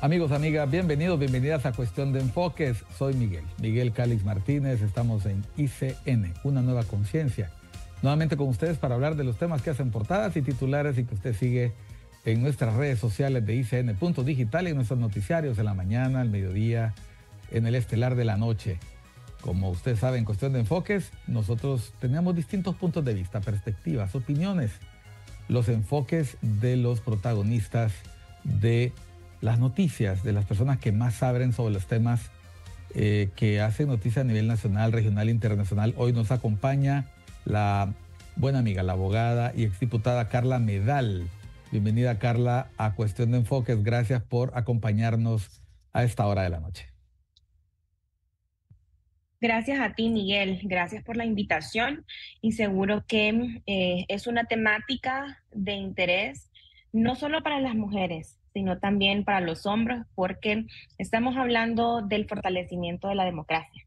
Amigos, amigas, bienvenidos, bienvenidas a Cuestión de Enfoques. Soy Miguel, Miguel Cálix Martínez. Estamos en ICN, una nueva conciencia. Nuevamente con ustedes para hablar de los temas que hacen portadas y titulares y que usted sigue en nuestras redes sociales de ICN.digital y en nuestros noticiarios en la mañana, al mediodía, en el estelar de la noche. Como usted sabe, en Cuestión de Enfoques, nosotros tenemos distintos puntos de vista, perspectivas, opiniones, los enfoques de los protagonistas de las noticias de las personas que más saben sobre los temas eh, que hacen noticia a nivel nacional, regional internacional. Hoy nos acompaña la buena amiga, la abogada y exdiputada Carla Medal. Bienvenida Carla a Cuestión de Enfoques. Gracias por acompañarnos a esta hora de la noche. Gracias a ti, Miguel. Gracias por la invitación y seguro que eh, es una temática de interés no solo para las mujeres, sino también para los hombres, porque estamos hablando del fortalecimiento de la democracia.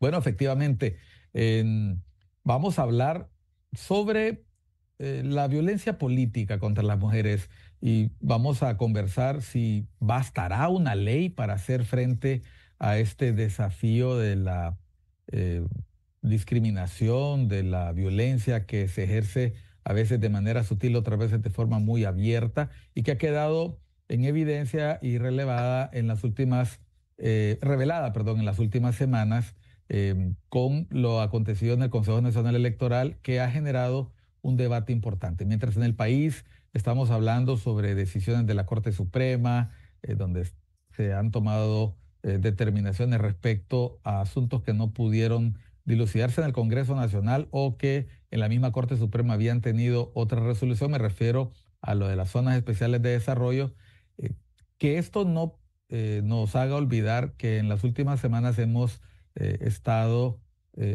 Bueno, efectivamente, vamos a hablar sobre eh, la violencia política contra las mujeres y vamos a conversar si bastará una ley para hacer frente a este desafío de la eh, discriminación, de la violencia que se ejerce a veces de manera sutil, otras veces de forma muy abierta, y que ha quedado en evidencia y relevada en las últimas, eh, revelada, perdón, en las últimas semanas em, con lo acontecido en el Consejo Nacional Electoral, que ha generado un debate importante. Mientras en el país estamos hablando sobre decisiones de la Corte Suprema, eh, donde se han tomado eh, determinaciones respecto a asuntos que no pudieron dilucidarse en el Congreso Nacional o que en la misma Corte Suprema habían tenido otra resolución, me refiero a lo de las zonas especiales de desarrollo, eh, que esto no eh, nos haga olvidar que en las últimas semanas hemos eh, estado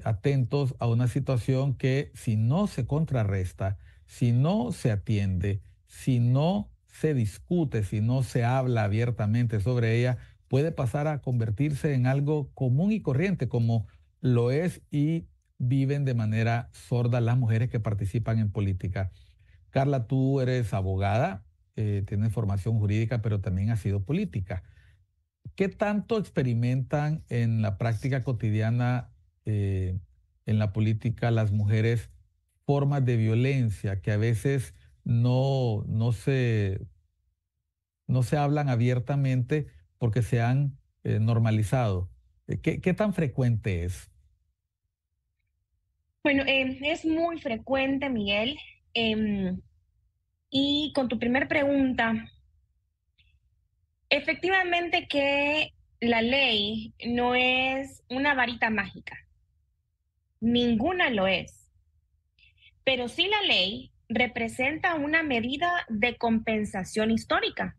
atentos a una situación que si no se contrarresta, si no se atiende, si no se discute, si no se habla abiertamente sobre ella, puede pasar a convertirse en algo común y corriente, como lo es y viven de manera sorda las mujeres que participan en política. Carla, tú eres abogada, eh, tienes formación jurídica, pero también has sido política. ¿Qué tanto experimentan en la práctica cotidiana eh, en la política las mujeres formas de violencia que a veces no, no, se, no se hablan abiertamente porque se han eh, normalizado? ¿Qué, ¿Qué tan frecuente es? Bueno, em, es muy frecuente, Miguel. Em, y con tu primer pregunta, efectivamente que la ley no es una varita mágica. Ninguna lo es. Pero sí la ley representa una medida de compensación histórica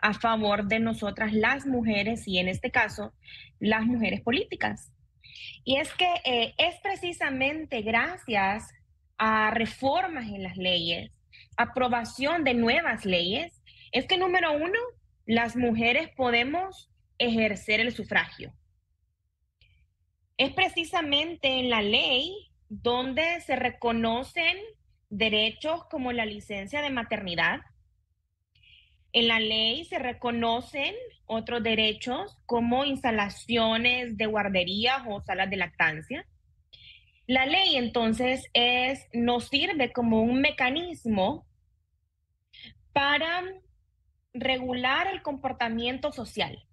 a favor de nosotras las mujeres y en este caso las mujeres políticas. Y es que eh, es precisamente gracias a reformas en las leyes, aprobación de nuevas leyes, es que número uno, las mujeres podemos ejercer el sufragio. Es precisamente en la ley donde se reconocen derechos como la licencia de maternidad, en la ley se reconocen otros derechos como instalaciones de guarderías o salas de lactancia. La ley entonces es, nos sirve como un mecanismo para regular el comportamiento social,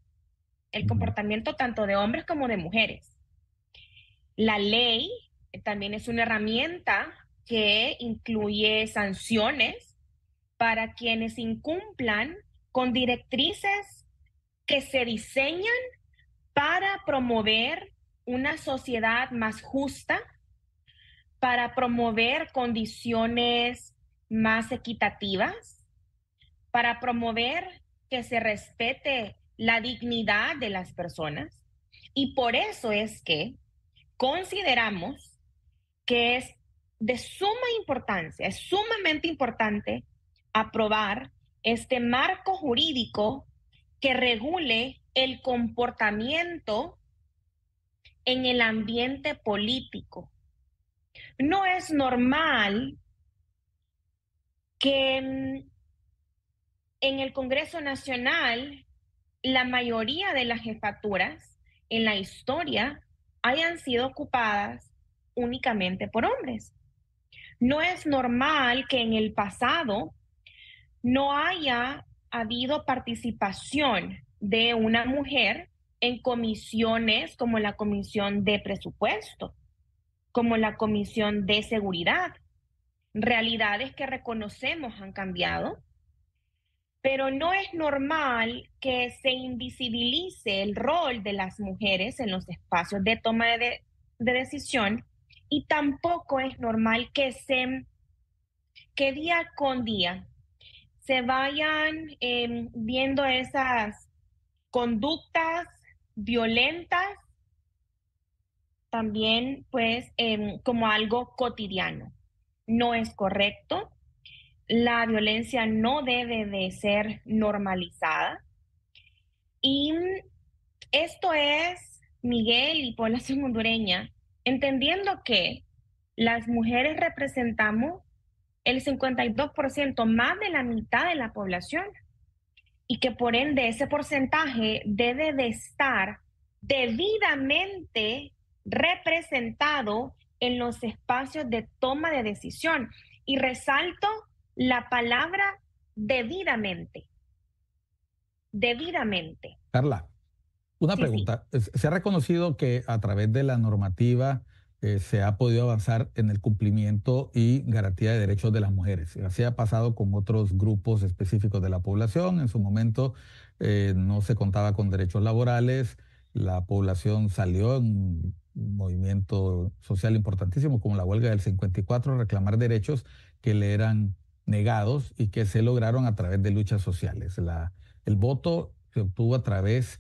el comportamiento tanto de hombres como de mujeres. La ley también es una herramienta que incluye sanciones para quienes incumplan con directrices que se diseñan para promover una sociedad más justa, para promover condiciones más equitativas, para promover que se respete la dignidad de las personas. Y por eso es que consideramos que es de suma importancia, es sumamente importante aprobar este marco jurídico que regule el comportamiento en el ambiente político. No es normal que mm, en el Congreso Nacional, la mayoría de las jefaturas en la historia hayan sido ocupadas únicamente por hombres. No es normal que en el pasado no haya habido participación de una mujer en comisiones como la Comisión de Presupuesto, como la Comisión de Seguridad. Realidades que reconocemos han cambiado, pero no es normal que se invisibilice el rol de las mujeres en los espacios de toma de, decisión y tampoco es normal que se que día con día se vayan em, viendo esas conductas violentas también pues em, como algo cotidiano. No es correcto la violencia no debe de ser normalizada. Y esto es Miguel y población hondureña, entendiendo que las mujeres representamos el 52%, más de la mitad de la población, y que por ende ese porcentaje debe de estar debidamente representado en los espacios de toma de decisión. Y resalto la palabra debidamente. Debidamente. Carla, una pregunta. Se ha reconocido que a través de la normativa eh, se ha podido avanzar en el cumplimiento y garantía de derechos de las mujeres. Así ha pasado con otros grupos específicos de la población. En su momento eh, no se contaba con derechos laborales. La población salió en un movimiento social importantísimo como la huelga del 54 a reclamar derechos que le eran negados y que se lograron a través de luchas sociales. El voto se obtuvo a través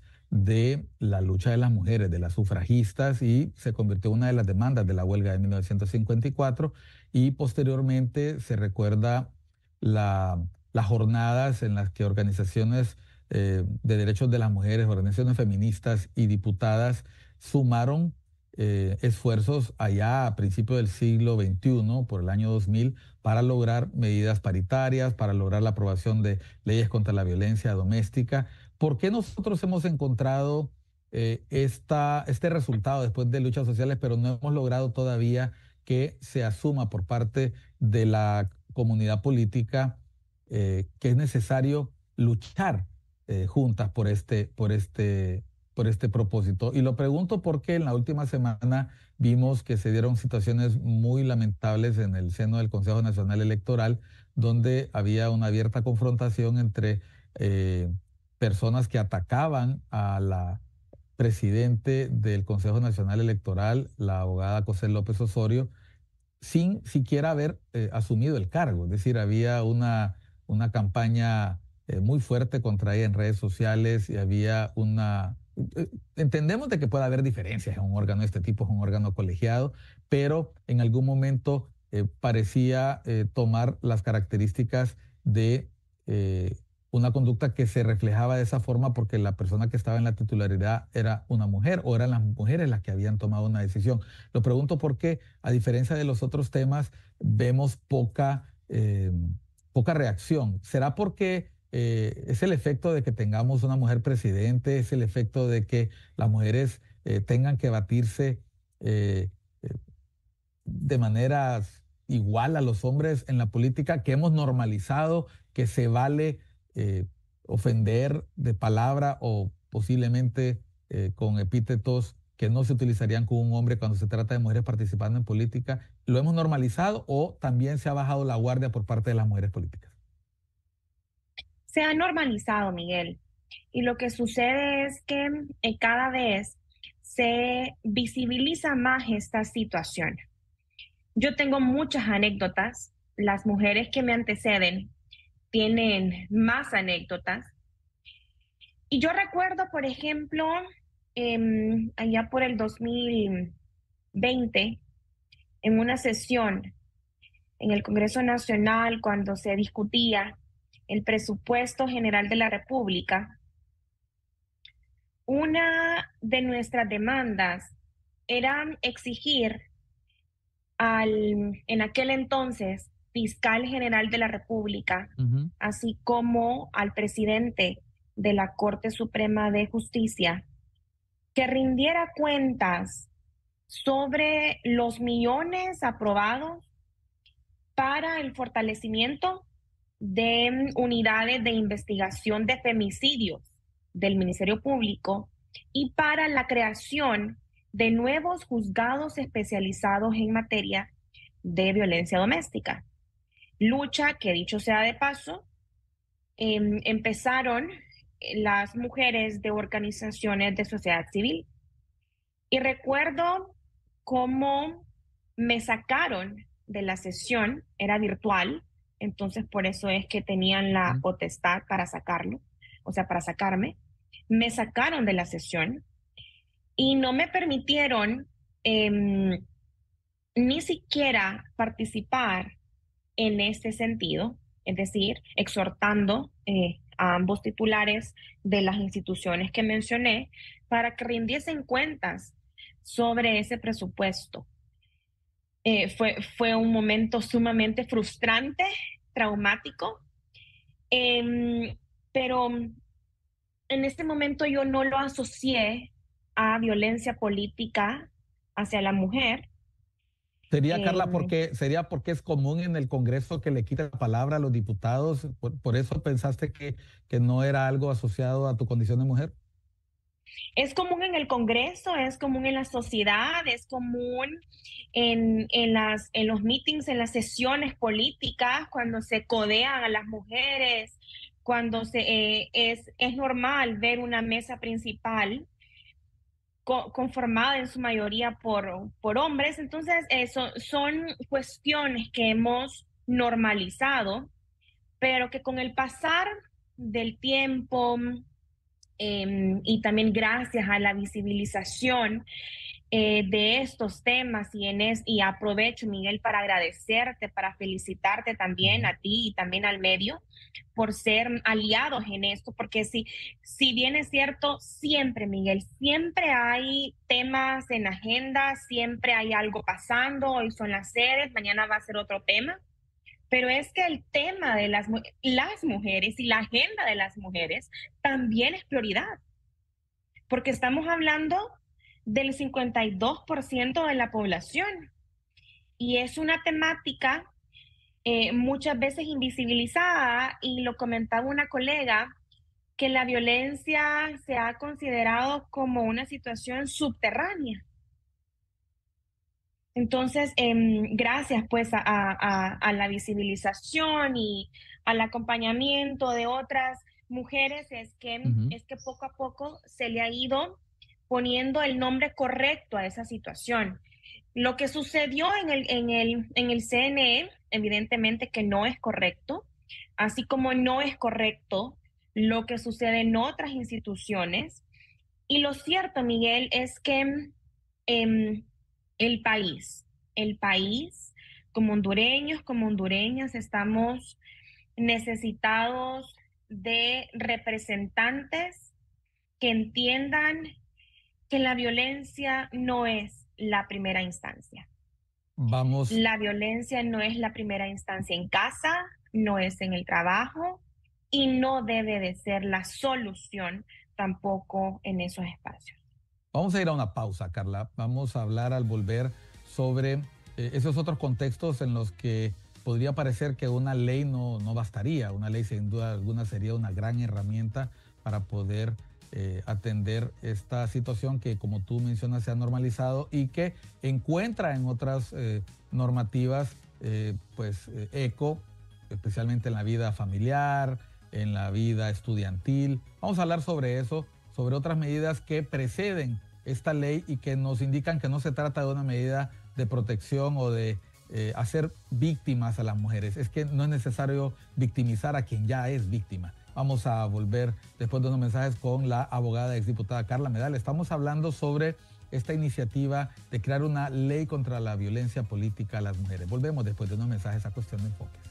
la lucha de las mujeres, de las sufragistas, y se convirtió en una de las demandas de la huelga de 1954, y posteriormente se recuerda la, las jornadas en las que organizaciones eh, de derechos de las mujeres, organizaciones feministas y diputadas sumaron eh, esfuerzos allá a principios del siglo XXI, por el año 2000, para lograr medidas paritarias, para lograr la aprobación de leyes contra la violencia doméstica. ¿Por qué nosotros hemos encontrado eh, esta, este resultado después de luchas sociales, pero no hemos logrado todavía que se asuma por parte de la comunidad política eh, que es necesario luchar juntas por este, por este por este propósito. Y lo pregunto porque en la última semana vimos que se dieron situaciones muy lamentables en el seno del Consejo Nacional Electoral, donde había una abierta confrontación entre eh, personas que atacaban a la presidente del Consejo Nacional Electoral, la abogada José López Osorio, sin siquiera haber eh, asumido el cargo. Es decir, había una, una campaña eh, muy fuerte contra ella en redes sociales y había una eh, entendemos de que puede haber diferencias en un órgano de este tipo, es un órgano colegiado, pero en algún momento parecía tomar las características de una conducta que se reflejaba de esa forma porque la persona que estaba en la titularidad era una mujer o eran las mujeres las que habían tomado una decisión. Lo pregunto porque, a diferencia de los otros temas, vemos poca, poca reacción. ¿Será porque eh, es el efecto de que tengamos una mujer presidente, es el efecto de que las mujeres eh, tengan que batirse eh, de manera igual a los hombres en la política, que hemos normalizado que se vale ofender de palabra o posiblemente con epítetos que no se utilizarían con un hombre cuando se trata de mujeres participando en política. ¿Lo hemos normalizado o también se ha bajado la guardia por parte de las mujeres políticas? se ha normalizado, Miguel. Y lo que sucede es que eh, cada vez se visibiliza más esta situación. Yo tengo muchas anécdotas. Las mujeres que me anteceden tienen más anécdotas. Y yo recuerdo, por ejemplo, em, allá por el 2020, en una sesión en el Congreso Nacional, cuando se discutía el presupuesto general de la República, una de nuestras demandas era exigir al, en aquel entonces fiscal general de la República, así como al presidente de la Corte Suprema de Justicia, que rindiera cuentas sobre los millones aprobados para el fortalecimiento de unidades de investigación de femicidios del Ministerio Público y para la creación de nuevos juzgados especializados en materia de violencia doméstica. Lucha que, dicho sea de paso, em, empezaron las mujeres de organizaciones de sociedad civil. Y recuerdo cómo me sacaron de la sesión, era virtual, entonces por eso es que tenían la potestad para sacarlo, o sea, para sacarme. Me sacaron de la sesión y no me permitieron em, ni siquiera participar en este sentido, es decir, exhortando eh, a ambos titulares de las instituciones que mencioné para que rindiesen cuentas sobre ese presupuesto. Eh, fue, fue un momento sumamente frustrante, traumático, em, pero en este momento yo no lo asocié a violencia política hacia la mujer. Sería, Carla, porque, sería porque es común en el Congreso que le quita la palabra a los diputados. ¿Por, eso pensaste que, que no era algo asociado a tu condición de mujer? Es común en el Congreso, es común en la sociedad, es común en, las, en los meetings, en las sesiones políticas, cuando se codean a las mujeres, cuando se, eh, es, es normal ver una mesa principal conformada en su mayoría por, por hombres. Entonces, eso son cuestiones que hemos normalizado, pero que con el pasar del tiempo, Em, y también gracias a la visibilización eh, de estos temas y, en es, y aprovecho, Miguel, para agradecerte, para felicitarte también a ti y también al medio por ser aliados en esto, porque si, si bien es cierto, siempre, Miguel, siempre hay temas en agenda, siempre hay algo pasando, hoy son las sedes, mañana va a ser otro tema pero es que el tema de las, las mujeres y la agenda de las mujeres también es prioridad, porque estamos hablando del 52% de la población. Y es una temática eh, muchas veces invisibilizada y lo comentaba una colega que la violencia se ha considerado como una situación subterránea. Entonces, em, gracias pues a, la visibilización y al acompañamiento de otras mujeres, es que, es que poco a poco se le ha ido poniendo el nombre correcto a esa situación. Lo que sucedió en el, en el, en el CNE, evidentemente que no es correcto, así como no es correcto lo que sucede en otras instituciones. Y lo cierto, Miguel, es que em, el país. El país, como hondureños, como hondureñas, estamos necesitados de representantes que entiendan que la violencia no es la primera instancia. Vamos. La violencia no es la primera instancia en casa, no es en el trabajo y no debe de ser la solución tampoco en esos espacios. Vamos a ir a una pausa, Carla. Vamos a hablar al volver sobre eh, esos otros contextos en los que podría parecer que una ley no, no bastaría. Una ley sin duda alguna sería una gran herramienta para poder eh, atender esta situación que, como tú mencionas, se ha normalizado y que encuentra en otras eh, normativas, pues, eco, especialmente en la vida familiar, en la vida estudiantil. Vamos a hablar sobre eso, sobre otras medidas que preceden esta ley y que nos indican que no se trata de una medida de protección o de eh, hacer víctimas a las mujeres. Es que no es necesario victimizar a quien ya es víctima. Vamos a volver después de unos mensajes con la abogada exdiputada Carla Medal. Estamos hablando sobre esta iniciativa de crear una ley contra la violencia política a las mujeres. Volvemos después de unos mensajes a cuestión de enfoques.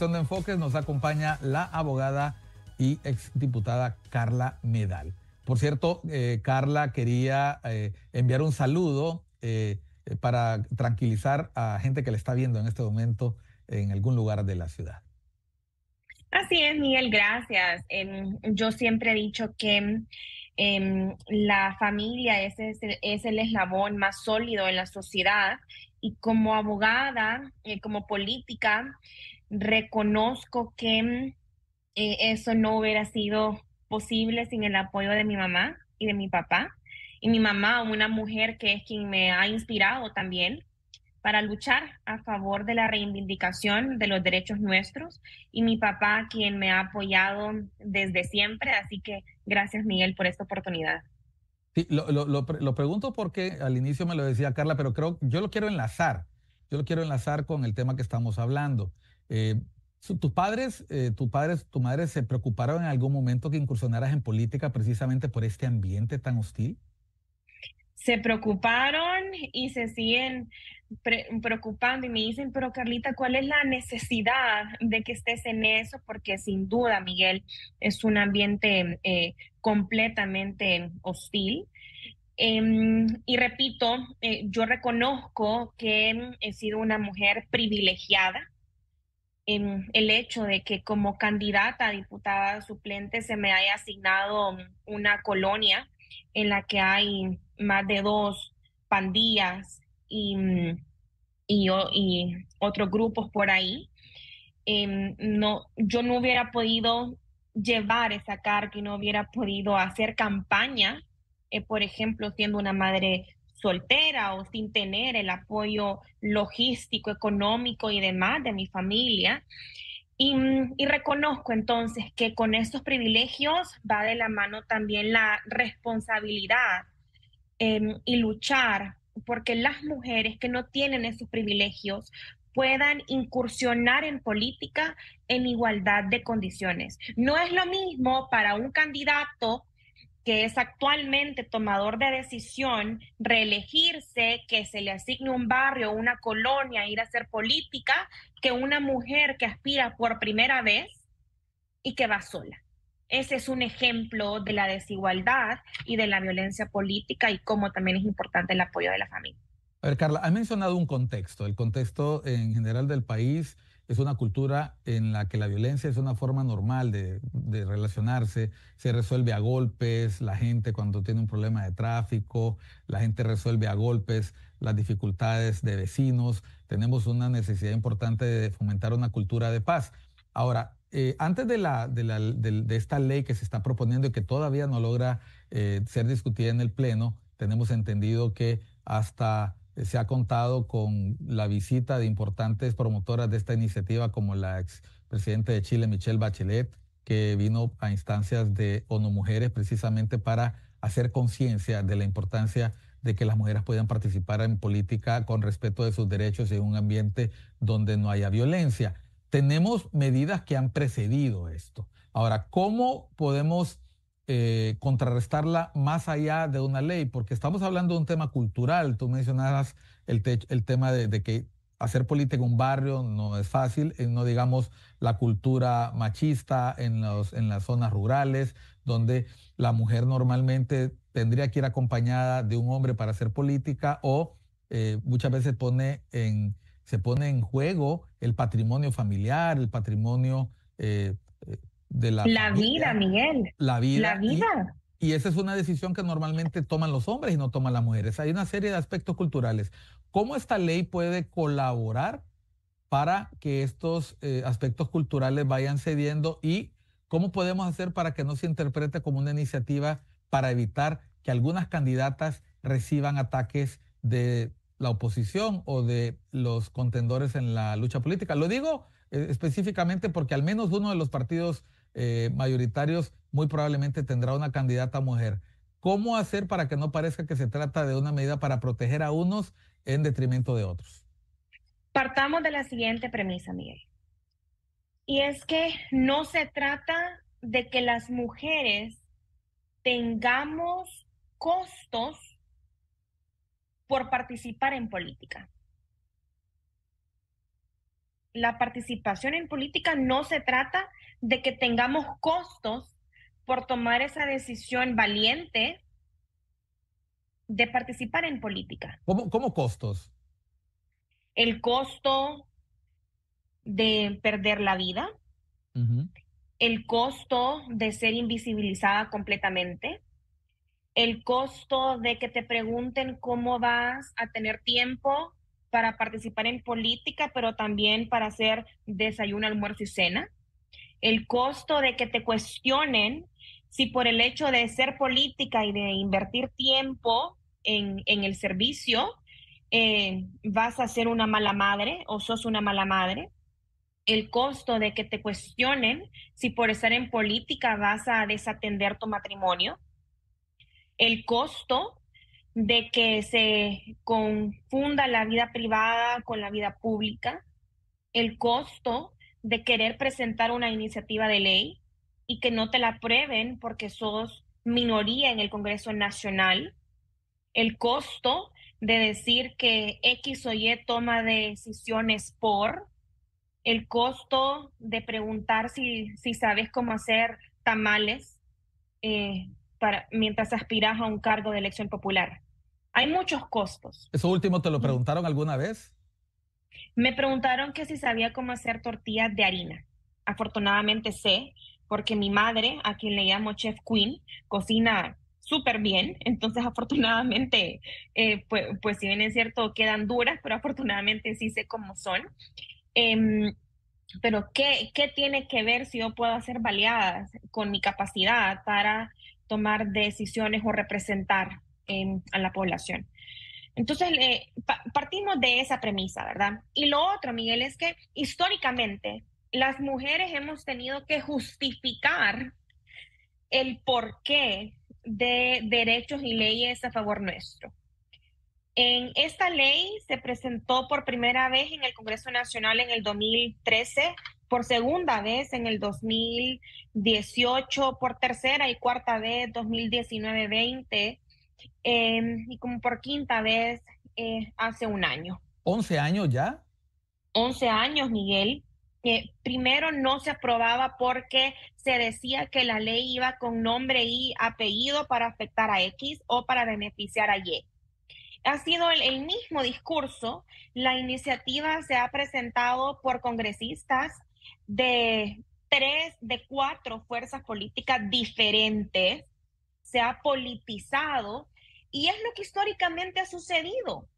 de Enfoques nos acompaña la abogada y exdiputada Carla Medal. Por cierto, Carla quería enviar un saludo para tranquilizar a gente que le está viendo en este momento en algún lugar de la ciudad. Así es, Miguel, gracias. Em, yo siempre he dicho que em, la familia es, es, el eslabón más sólido en la sociedad y como abogada, eh, como política, reconozco que eh, eso no hubiera sido posible sin el apoyo de mi mamá y de mi papá. Y mi mamá, una mujer que es quien me ha inspirado también para luchar a favor de la reivindicación de los derechos nuestros y mi papá quien me ha apoyado desde siempre. Así que gracias Miguel por esta oportunidad. Sí, lo, lo, lo, pregunto porque al inicio me lo decía Carla, pero creo yo lo quiero enlazar. Yo lo quiero enlazar con el tema que estamos hablando. Eh, ¿Tus padres, eh, tu padres, tu madre se preocuparon en algún momento que incursionaras en política precisamente por este ambiente tan hostil? Se preocuparon y se siguen preocupando y me dicen, pero Carlita, ¿cuál es la necesidad de que estés en eso? Porque sin duda, Miguel, es un ambiente eh, completamente hostil. Em, y repito, eh, yo reconozco que he sido una mujer privilegiada. en el hecho de que como candidata a diputada suplente se me haya asignado una colonia en la que hay más de dos pandillas y, y, y otros grupos por ahí, em, no, yo no hubiera podido llevar esa carga y no hubiera podido hacer campaña, eh, por ejemplo, siendo una madre soltera o sin tener el apoyo logístico, económico y demás de mi familia. Y, y, reconozco entonces que con estos privilegios va de la mano también la responsabilidad em, y luchar porque las mujeres que no tienen esos privilegios puedan incursionar en política en igualdad de condiciones. No es lo mismo para un candidato que es actualmente tomador de decisión reelegirse, que se le asigne un barrio, una colonia, ir a hacer política, que una mujer que aspira por primera vez y que va sola. Ese es un ejemplo de la desigualdad y de la violencia política y cómo también es importante el apoyo de la familia. A ver, Carla, has mencionado un contexto. El contexto en general del país es una cultura en la que la violencia es una forma normal de, de, relacionarse, se resuelve a golpes, la gente cuando tiene un problema de tráfico, la gente resuelve a golpes las dificultades de vecinos, tenemos una necesidad importante de fomentar una cultura de paz. Ahora, eh, antes de, la, de, la, de, esta ley que se está proponiendo y que todavía no logra eh, ser discutida en el Pleno, tenemos entendido que hasta se ha contado con la visita de importantes promotoras de esta iniciativa, como la ex presidenta de Chile, Michelle Bachelet, que vino a instancias de ONU Mujeres precisamente para hacer conciencia de la importancia de que las mujeres puedan participar en política con respeto de sus derechos en un ambiente donde no haya violencia tenemos medidas que han precedido esto. Ahora, ¿cómo podemos eh, contrarrestarla más allá de una ley? Porque estamos hablando de un tema cultural. Tú mencionabas el, tema de, que hacer política en un barrio no es fácil, eh, no digamos la cultura machista en las zonas rurales, donde la mujer normalmente tendría que ir acompañada de un hombre para hacer política o eh, muchas veces pone en se pone en juego el patrimonio familiar, el patrimonio eh, eh, de la... La vida, Miguel. La vida. La vida. Y, esa es una decisión que normalmente toman los hombres y no toman las mujeres. Hay una serie de aspectos culturales. ¿Cómo esta ley puede colaborar para que estos eh, aspectos culturales vayan cediendo y cómo podemos hacer para que no se interprete como una iniciativa para evitar que algunas candidatas reciban ataques de la oposición o de los contendores en la lucha política. Lo digo eh, específicamente porque al menos uno de los partidos eh, mayoritarios muy probablemente tendrá una candidata mujer. ¿Cómo hacer para que no parezca que se trata de una medida para proteger a unos en detrimento de otros? Partamos de la siguiente premisa, Miguel. Y es que no se trata de que las mujeres tengamos costos por participar en política. La participación en política no se trata de que tengamos costos por tomar esa decisión valiente de participar en política. ¿Cómo, costos? El costo de perder la vida, el costo de ser invisibilizada completamente, el costo de que te pregunten cómo vas a tener tiempo para participar en política, pero también para hacer desayuno, almuerzo y cena, el costo de que te cuestionen si por el hecho de ser política y de invertir tiempo en, el servicio, eh, vas a ser una mala madre o sos una mala madre. El costo de que te cuestionen si por estar en política vas a desatender tu matrimonio. El costo de que se confunda la vida privada con la vida pública. El costo de querer presentar una iniciativa de ley y que no te la aprueben porque sos minoría en el Congreso Nacional, el costo de decir que X o Y toma decisiones por, el costo de preguntar si, si sabes cómo hacer tamales eh, para, mientras aspiras a un cargo de elección popular. Hay muchos costos. ¿Eso último te lo preguntaron alguna vez? Me preguntaron que si sabía cómo hacer tortillas de harina. Afortunadamente sé, porque mi madre, a quien le llamo Chef Queen, cocina súper bien. Entonces, afortunadamente, eh, pues, pues, si bien es cierto, quedan duras, pero afortunadamente sí sé cómo son. Em, pero ¿qué, ¿qué tiene que ver si yo puedo hacer baleadas con mi capacidad para tomar decisiones o representar em, a la población? Entonces, partimos de esa premisa, ¿verdad? Y lo otro, Miguel, es que históricamente las mujeres hemos tenido que justificar el porqué de derechos y leyes a favor nuestro. En esta ley se presentó por primera vez en el Congreso Nacional en el 2013, por segunda vez en el 2018, por tercera y cuarta vez 2019-20 em, y como por quinta vez eh, hace un año. ¿11 años ya? 11 años, Miguel que primero no se aprobaba porque se decía que la ley iba con nombre y apellido para afectar a X o para beneficiar a Y. Ha sido el, mismo discurso. La iniciativa se ha presentado por congresistas de tres, de cuatro fuerzas políticas diferentes. Se ha politizado y es lo que históricamente ha sucedido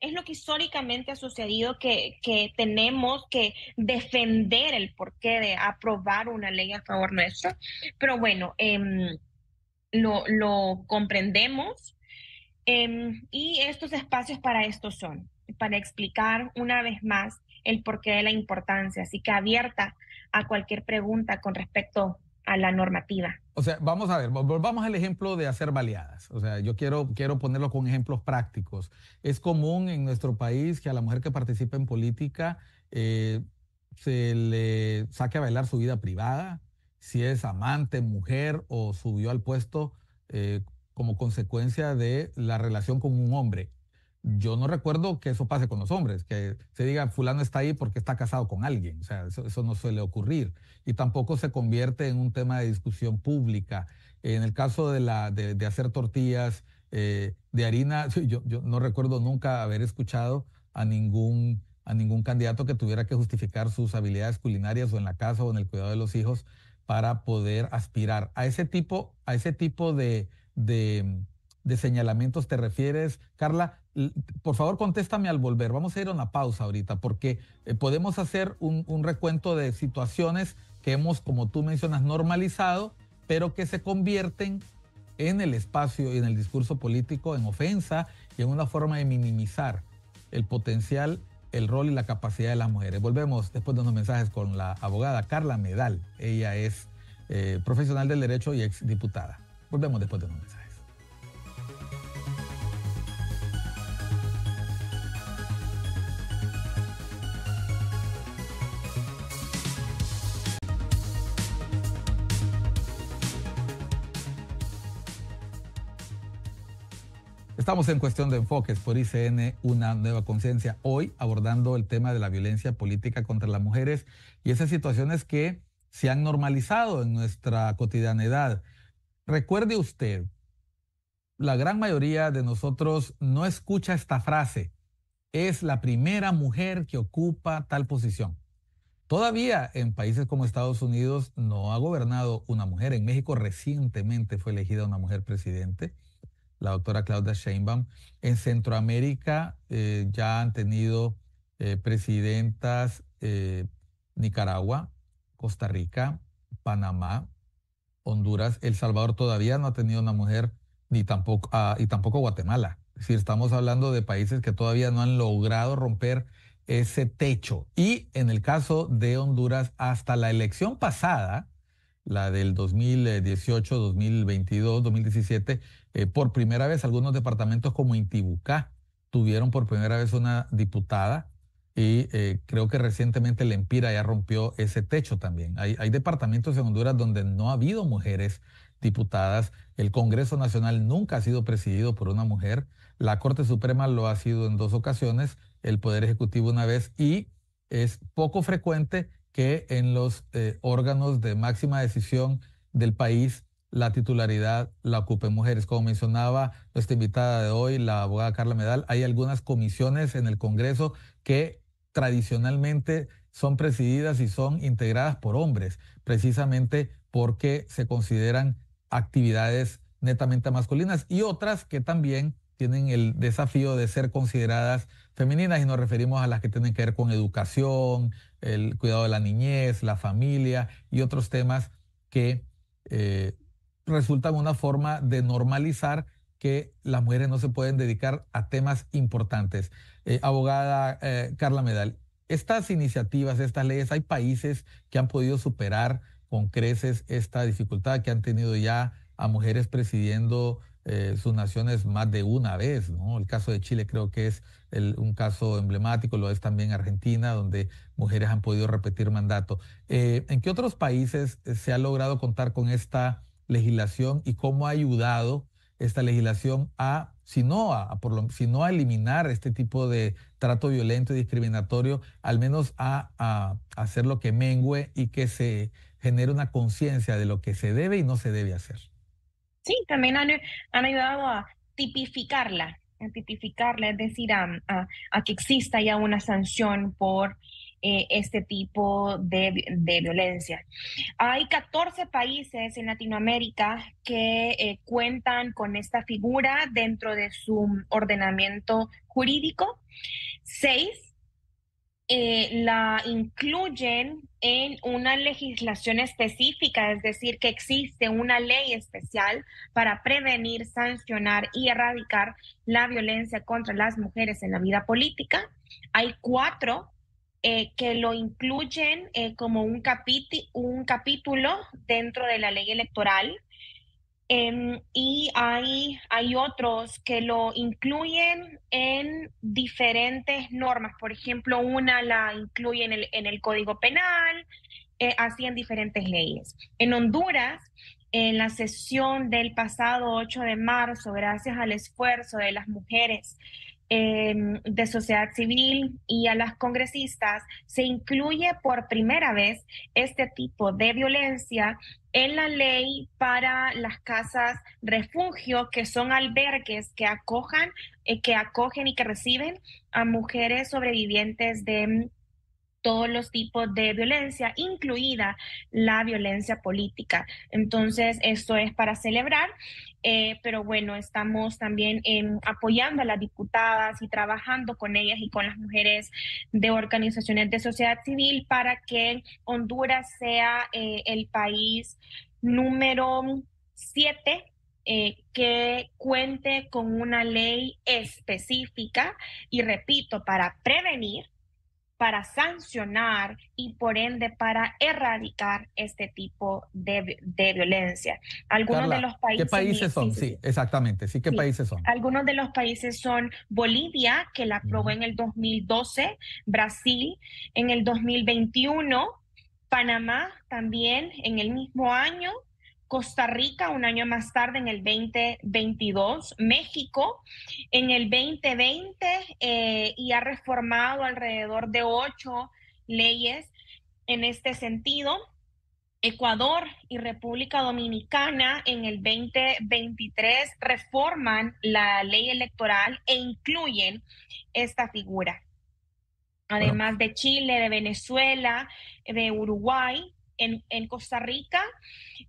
es lo que históricamente ha sucedido que, tenemos que defender el porqué de aprobar una ley a favor nuestro. Pero bueno, em, lo, comprendemos em, y estos espacios para esto son, para explicar una vez más el porqué de la importancia. Así que abierta a cualquier pregunta con respecto a la normativa. O sea, vamos a ver, volvamos al ejemplo de hacer baleadas. O sea, yo quiero, quiero ponerlo con ejemplos prácticos. Es común en nuestro país que a la mujer que participa en política eh, se le saque a bailar su vida privada, si es amante, mujer o subió al puesto eh, como consecuencia de la relación con un hombre. Yo no recuerdo que eso pase con los hombres, que se diga fulano está ahí porque está casado con alguien. O sea, eso, no suele ocurrir. Y tampoco se convierte en un tema de discusión pública. En el caso de, la, de, hacer tortillas eh, de harina, yo, no recuerdo nunca haber escuchado a ningún, a ningún candidato que tuviera que justificar sus habilidades culinarias o en la casa o en el cuidado de los hijos para poder aspirar a ese tipo, a ese tipo de, de señalamientos te refieres, Carla. Por favor, contéstame al volver. Vamos a ir a una pausa ahorita porque eh, podemos hacer un, recuento de situaciones que hemos, como tú mencionas, normalizado, pero que se convierten en el espacio y en el discurso político en ofensa y en una forma de minimizar el potencial, el rol y la capacidad de las mujeres. Volvemos después de unos mensajes con la abogada Carla Medal. Ella es eh, profesional del derecho y exdiputada. Volvemos después de unos mensajes. Estamos en cuestión de enfoques por ICN, una nueva conciencia, hoy abordando el tema de la violencia política contra las mujeres y esas situaciones que se han normalizado en nuestra cotidianidad. recuerde usted, la gran mayoría de nosotros no escucha esta frase. Es la primera mujer que ocupa tal posición. Todavía en países como Estados Unidos no ha gobernado una mujer. En México recientemente fue elegida una mujer presidente, la doctora Claudia Sheinbaum. En Centroamérica eh, ya han tenido eh, presidentas eh, Nicaragua, Costa Rica, Panamá, Honduras. El Salvador todavía no ha tenido una mujer ni tampoco, ah, y tampoco Guatemala. Es estamos hablando de países que todavía no han logrado romper ese techo. Y en el caso de Honduras, hasta la elección pasada, la del 2018, 2022, 2017, por primera vez algunos departamentos como Intibucá tuvieron por primera vez una diputada y eh, creo que recientemente el Empira ya rompió ese techo también. Hay, hay departamentos en Honduras donde no ha habido mujeres diputadas. El Congreso Nacional nunca ha sido presidido por una mujer. La Corte Suprema lo ha sido en dos ocasiones, el Poder Ejecutivo una vez y es poco frecuente que en los eh, órganos de máxima decisión del país la titularidad la ocupen mujeres. Como mencionaba nuestra invitada de hoy, la abogada Carla Medal, hay algunas comisiones en el Congreso que tradicionalmente son presididas y son integradas por hombres, precisamente porque se consideran actividades netamente masculinas y otras que también tienen el desafío de ser consideradas femeninas y nos referimos a las que tienen que ver con educación, el cuidado de la niñez, la familia y otros temas que eh, resultan una forma de normalizar que las mujeres no se pueden dedicar a temas importantes. Eh, abogada eh, Carla Medal, estas iniciativas, estas leyes, hay países que han podido superar con creces esta dificultad, que han tenido ya a mujeres presidiendo eh, sus naciones más de una vez, ¿no? El caso de Chile creo que es un caso emblemático, lo es también Argentina, donde mujeres han podido repetir mandato. ¿En qué otros países se ha logrado contar con esta legislación y cómo ha ayudado esta legislación a, si no a, por lo, si no a eliminar este tipo de trato violento y discriminatorio, al menos a, a, hacer lo que mengue y que se genere una conciencia de lo que se debe y no se debe hacer. Sí, también han, han ayudado a tipificarla, a tipificarla, es decir, a, a que exista ya una sanción por eh, este tipo de, violencia. Hay 14 países en Latinoamérica que eh, cuentan con esta figura dentro de su ordenamiento jurídico. Seis eh, la incluyen en una legislación específica, es decir, que existe una ley especial para prevenir, sancionar y erradicar la violencia contra las mujeres en la vida política. Hay cuatro eh, que lo incluyen eh, como un, un capítulo dentro de la ley electoral. Em, y hay, hay otros que lo incluyen en diferentes normas. Por ejemplo, una la incluye en el, en el Código Penal, eh, así en diferentes leyes. En Honduras, en la sesión del pasado 8 de marzo, gracias al esfuerzo de las mujeres Em, de sociedad civil y a las congresistas, se incluye por primera vez este tipo de violencia en la ley para las casas refugio, que son albergues que acojan, eh, que acogen y que reciben a mujeres sobrevivientes de todos los tipos de violencia, incluida la violencia política. Entonces, esto es para celebrar, eh, pero bueno, estamos también apoyando a las diputadas y trabajando con ellas y con las mujeres de organizaciones de sociedad civil para que Honduras sea eh, el país número siete eh, que cuente con una ley específica y repito, para prevenir para sancionar y por ende para erradicar este tipo de, violencia. Algunos de los países... ¿Qué países son? Sí, exactamente. Sí, ¿qué países son? Algunos de los países son Bolivia, que la aprobó en el 2012, Brasil en el 2021, Panamá también en el mismo año, Costa Rica un año más tarde en el 2022, México en el 2020 eh, y ha reformado alrededor de ocho leyes en este sentido. Ecuador y República Dominicana en el 2023 reforman la ley electoral e incluyen esta figura. Además de Chile, de Venezuela, de Uruguay, en, Costa Rica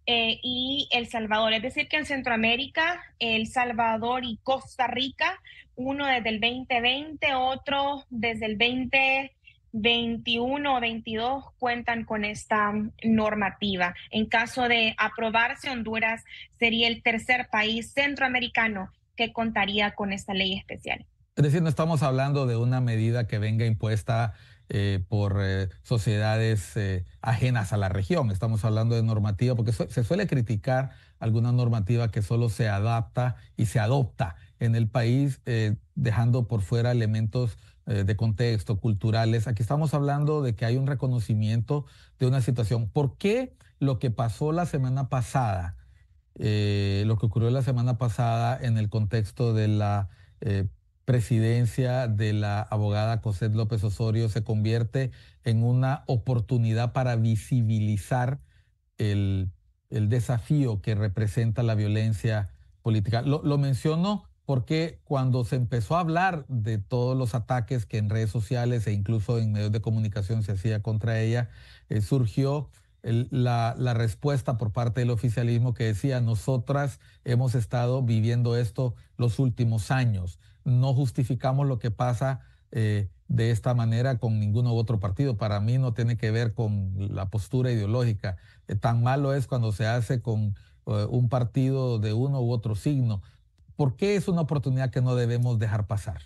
eh, y El Salvador. Es decir, que en Centroamérica, El Salvador y Costa Rica, uno desde el 2020, otro desde el 20 21 o 22 cuentan con esta normativa. En caso de aprobarse, Honduras sería el tercer país centroamericano que contaría con esta ley especial. Es decir, no estamos hablando de una medida que venga impuesta eh, por eh, sociedades eh, ajenas a la región. Estamos hablando de normativa, porque se suele criticar alguna normativa que solo se adapta y se adopta en el país, dejando por fuera elementos de contexto, culturales. Aquí estamos hablando de que hay un reconocimiento de una situación. ¿Por qué lo que pasó la semana pasada, lo que ocurrió la semana pasada en el contexto de la presidencia de la abogada Cosette López Osorio se convierte en una oportunidad para visibilizar el, desafío que representa la violencia política? Lo, lo menciono porque cuando se empezó a hablar de todos los ataques que en redes sociales e incluso en medios de comunicación se hacía contra ella, eh, surgió la, respuesta por parte del oficialismo que decía, nosotras hemos estado viviendo esto los últimos años, no justificamos lo que pasa eh, de esta manera con ninguno otro partido. Para mí no tiene que ver con la postura ideológica. Eh, tan malo es cuando se hace con un partido de uno u otro signo. ¿Por qué es una oportunidad que no debemos dejar pasar?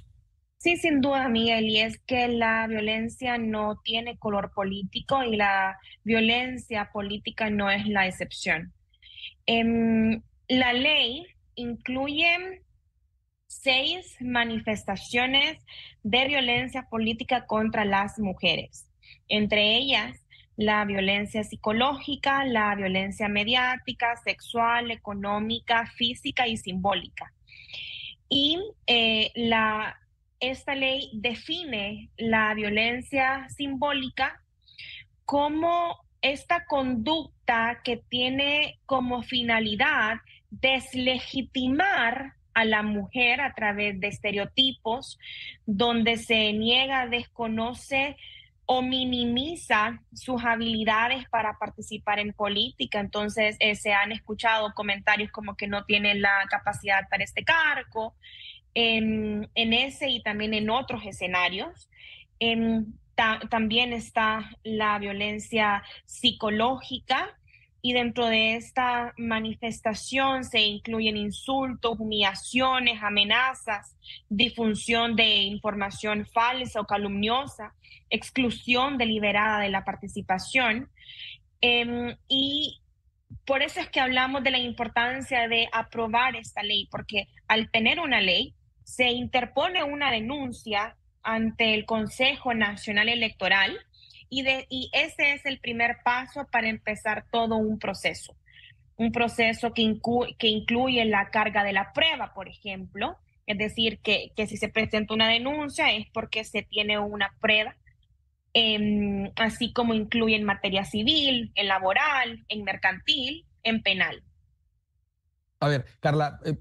Sí, sin duda, Miguel, y es que la violencia no tiene color político y la violencia política no es la excepción. Em, la ley incluye seis manifestaciones de violencia política contra las mujeres, entre ellas la violencia psicológica, la violencia mediática, sexual, económica, física y simbólica. Y eh, la, esta ley define la violencia simbólica como esta conducta que tiene como finalidad deslegitimar a la mujer a través de estereotipos, donde se niega, desconoce o minimiza sus habilidades para participar en política. Entonces, eh, se han escuchado comentarios como que no tiene la capacidad para este cargo, en, ese y también en otros escenarios. también está la violencia psicológica, y dentro de esta manifestación se incluyen insultos, humillaciones, amenazas, difusión de información falsa o calumniosa, exclusión deliberada de la participación. Em, y por eso es que hablamos de la importancia de aprobar esta ley, porque al tener una ley, se interpone una denuncia ante el Consejo Nacional Electoral y, ese es el primer paso para empezar todo un proceso. Un proceso que, que incluye la carga de la prueba, por ejemplo. Es decir, que, si se presenta una denuncia es porque se tiene una prueba, em, así como incluye en materia civil, en laboral, en mercantil, en penal. A ver, Carla, eh,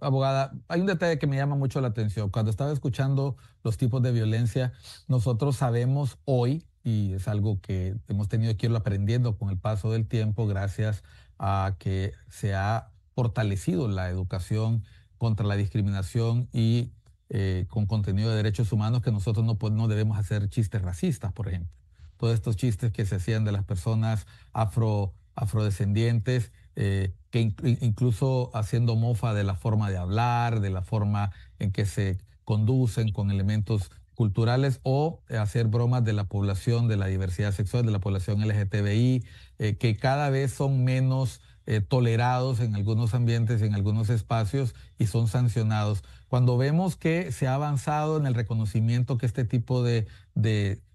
abogada, hay un detalle que me llama mucho la atención. Cuando estaba escuchando los tipos de violencia, nosotros sabemos hoy y es algo que hemos tenido que irlo aprendiendo con el paso del tiempo gracias a que se ha fortalecido la educación contra la discriminación y eh, con contenido de derechos humanos que nosotros no, no debemos hacer chistes racistas, por ejemplo. Todos estos chistes que se hacían de las personas afro, afrodescendientes, eh, que incluso haciendo mofa de la forma de hablar, de la forma en que se conducen con elementos culturales o hacer bromas de la población, de la diversidad sexual, de la población LGTBI, eh, que cada vez son menos eh, tolerados en algunos ambientes, en algunos espacios y son sancionados. Cuando vemos que se ha avanzado en el reconocimiento que este tipo de,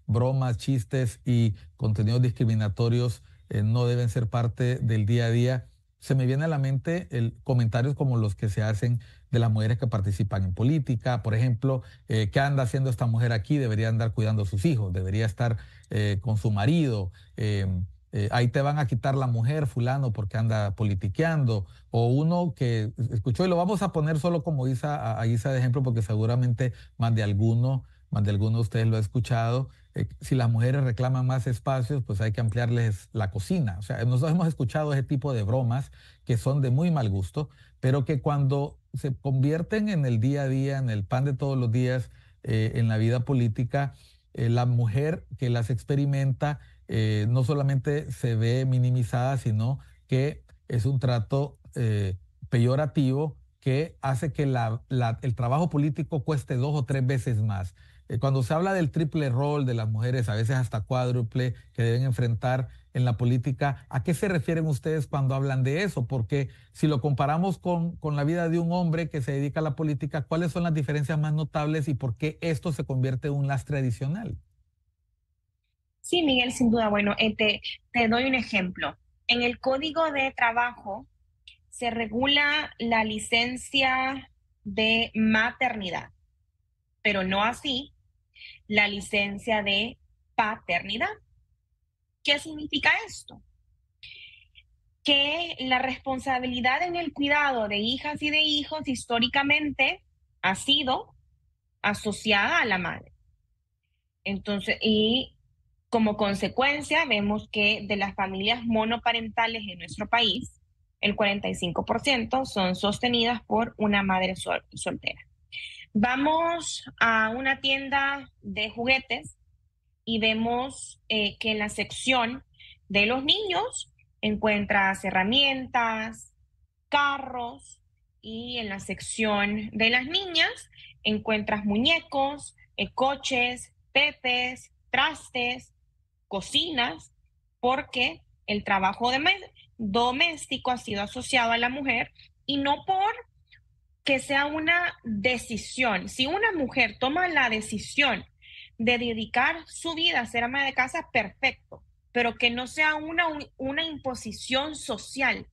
bromas, chistes y contenidos discriminatorios eh, no deben ser parte del día a día, se me viene a la mente el, comentarios como los que se hacen de las mujeres que participan en política. Por ejemplo, eh, ¿qué anda haciendo esta mujer aquí? Debería andar cuidando a sus hijos, debería estar eh, con su marido. Eh, eh, ahí te van a quitar la mujer, fulano, porque anda politiqueando, o uno que escuchó, y lo vamos a poner solo como Isa, a, Isa de ejemplo, porque seguramente más de alguno, más de alguno de ustedes lo ha escuchado, si las mujeres reclaman más espacios, pues hay que ampliarles la cocina. O sea, nosotros hemos escuchado ese tipo de bromas que son de muy mal gusto, pero que cuando se convierten en el día a día, en el pan de todos los días, eh, en la vida política, la mujer que las experimenta eh, no solamente se ve minimizada, sino que es un trato eh, peyorativo que hace que el trabajo político cueste dos o tres veces más. Eh, cuando se habla del triple rol de las mujeres, a veces hasta cuádruple, que deben enfrentar en la política, ¿a qué se refieren ustedes cuando hablan de eso? Porque si lo comparamos con, con la vida de un hombre que se dedica a la política, ¿cuáles son las diferencias más notables y por qué esto se convierte en un lastre adicional? Sí, Miguel, sin duda. Bueno, te, te doy un ejemplo. En el Código de Trabajo se regula la licencia de maternidad, pero no así la licencia de paternidad. ¿Qué significa esto? Que la responsabilidad en el cuidado de hijas y de hijos históricamente ha sido asociada a la madre. Entonces, y como consecuencia, vemos que de las familias monoparentales en nuestro país, el 45% son sostenidas por una madre soltera. Vamos a una tienda de juguetes y vemos eh, que en la sección de los niños encuentras herramientas, carros y en la sección de las niñas encuentras muñecos, eh, coches, pepes, trastes, cocinas, porque el trabajo doméstico ha sido asociado a la mujer y no por que sea una decisión. Si una mujer toma la decisión de dedicar su vida a ser ama de casa, perfecto, pero que no sea una, una imposición social.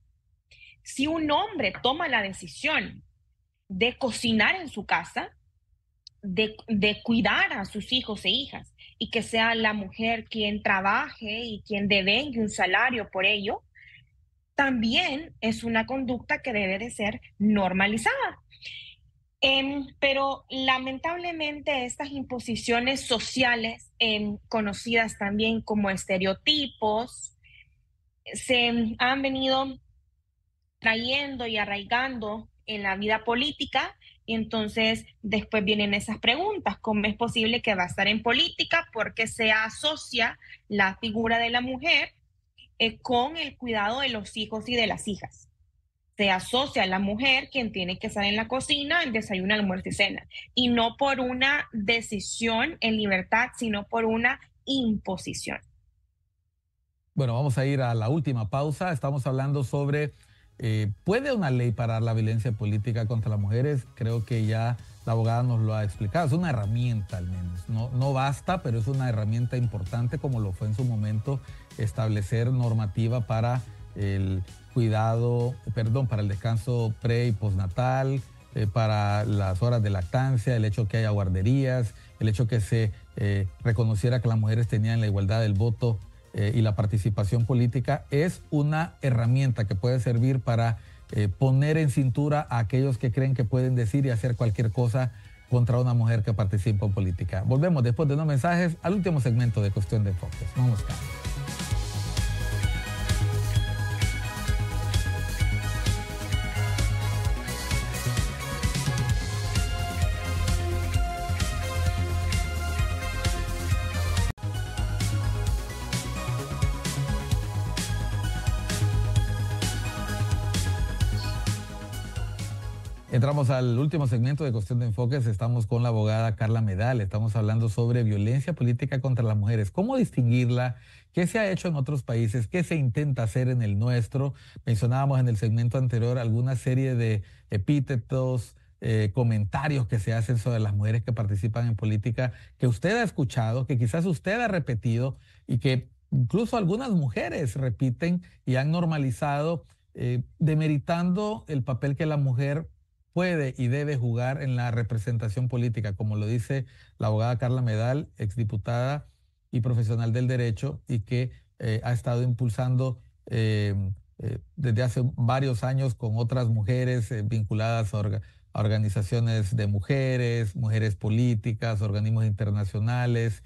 Si un hombre toma la decisión de cocinar en su casa, de, de, cuidar a sus hijos e hijas y que sea la mujer quien trabaje y quien devengue un salario por ello, también es una conducta que debe de ser normalizada. Em, pero lamentablemente estas imposiciones sociales, em, conocidas también como estereotipos, se han venido trayendo y arraigando en la vida política y entonces después vienen esas preguntas, ¿cómo es posible que va a estar en política? Porque se asocia la figura de la mujer eh, con el cuidado de los hijos y de las hijas. Se asocia a la mujer quien tiene que estar en la cocina, en desayuno, almuerzo y cena. Y no por una decisión en libertad, sino por una imposición. Bueno, vamos a ir a la última pausa. Estamos hablando sobre eh, ¿Puede una ley parar la violencia política contra las mujeres? Creo que ya la abogada nos lo ha explicado. Es una herramienta al menos. No, no basta, pero es una herramienta importante como lo fue en su momento establecer normativa para el cuidado, perdón, para el descanso pre y postnatal, eh, para las horas de lactancia, el hecho que haya guarderías, el hecho que se eh, reconociera que las mujeres tenían la igualdad del voto eh, y la participación política es una herramienta que puede servir para eh, poner en cintura a aquellos que creen que pueden decir y hacer cualquier cosa contra una mujer que participa en política. Volvemos después de unos mensajes al último segmento de Cuestión de Enfoques. Vamos acá. Entramos al último segmento de Cuestión de Enfoques. Estamos con la abogada Carla Medal. Estamos hablando sobre violencia política contra las mujeres. ¿Cómo distinguirla? ¿Qué se ha hecho en otros países? ¿Qué se intenta hacer en el nuestro? Mencionábamos en el segmento anterior alguna serie de epítetos, eh, comentarios que se hacen sobre las mujeres que participan en política, que usted ha escuchado, que quizás usted ha repetido y que incluso algunas mujeres repiten y han normalizado, eh, demeritando el papel que la mujer puede y debe jugar en la representación política, como lo dice la abogada Carla Medal, exdiputada y profesional del derecho, y que ha estado impulsando desde hace varios años con otras mujeres vinculadas a, organizaciones de mujeres, mujeres políticas, organismos internacionales,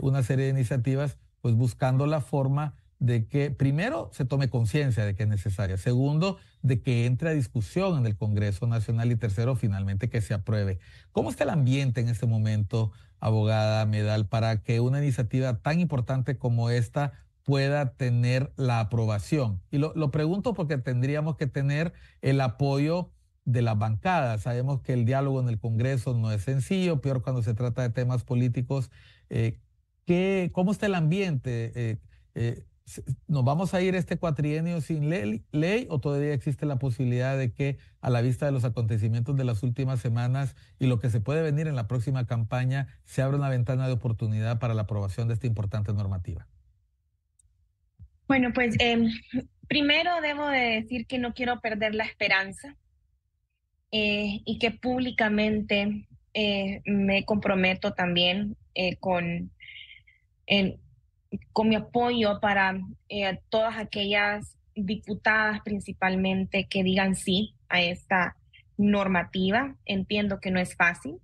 una serie de iniciativas, pues buscando la forma de que primero se tome conciencia de que es necesaria, segundo, de que entre a discusión en el Congreso Nacional y tercero, finalmente que se apruebe. ¿Cómo está el ambiente en este momento, abogada Medal, para que una iniciativa tan importante como esta pueda tener la aprobación? Y lo, pregunto porque tendríamos que tener el apoyo de las bancadas. Sabemos que el diálogo en el Congreso no es sencillo, peor cuando se trata de temas políticos. Eh, ¿Cómo está el ambiente? Eh, eh, ¿Nos vamos a ir este cuatrienio sin ley, o todavía existe la posibilidad de que a la vista de los acontecimientos de las últimas semanas y lo que se puede venir en la próxima campaña, se abra una ventana de oportunidad para la aprobación de esta importante normativa? Bueno, pues em, primero debo de decir que no quiero perder la esperanza eh, y que públicamente eh, me comprometo también eh, con con mi apoyo para eh, todas aquellas diputadas principalmente que digan sí a esta normativa. Entiendo que no es fácil.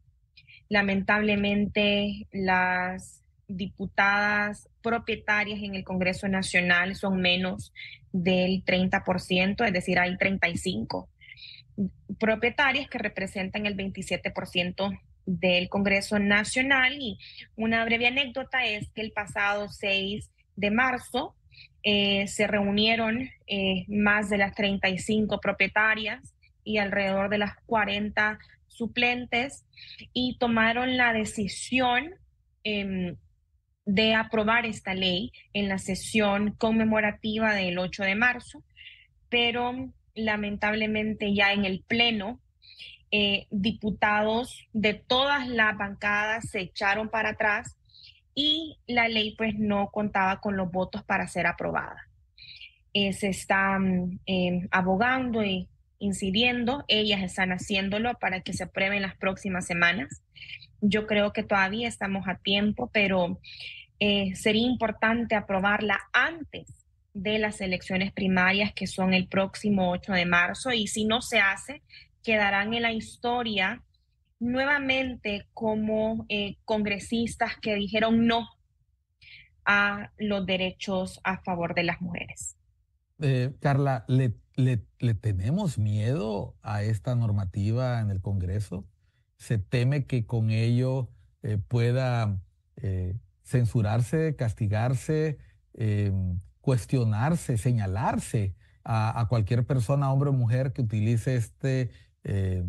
Lamentablemente las diputadas propietarias en el Congreso Nacional son menos del 30%, es decir, hay 35 propietarias que representan el 27% del Congreso Nacional. Y una breve anécdota es que el pasado 6 de marzo eh, se reunieron eh, más de las 35 propietarias y alrededor de las 40 suplentes y tomaron la decisión em, de aprobar esta ley en la sesión conmemorativa del 8 de marzo, pero lamentablemente ya en el Pleno eh, diputados de todas las bancadas se echaron para atrás y la ley pues no contaba con los votos para ser aprobada. Eh, se están em, abogando e incidiendo, ellas están haciéndolo para que se apruebe en las próximas semanas. Yo creo que todavía estamos a tiempo, pero eh, sería importante aprobarla antes de las elecciones primarias que son el próximo 8 de marzo y si no se hace, quedarán en la historia nuevamente como eh, congresistas que dijeron no a los derechos a favor de las mujeres. Eh, Carla, ¿le, ¿le, tenemos miedo a esta normativa en el Congreso? ¿Se teme que con ello eh, pueda censurarse, castigarse, cuestionarse, señalarse a, a, cualquier persona, hombre o mujer, que utilice este eh,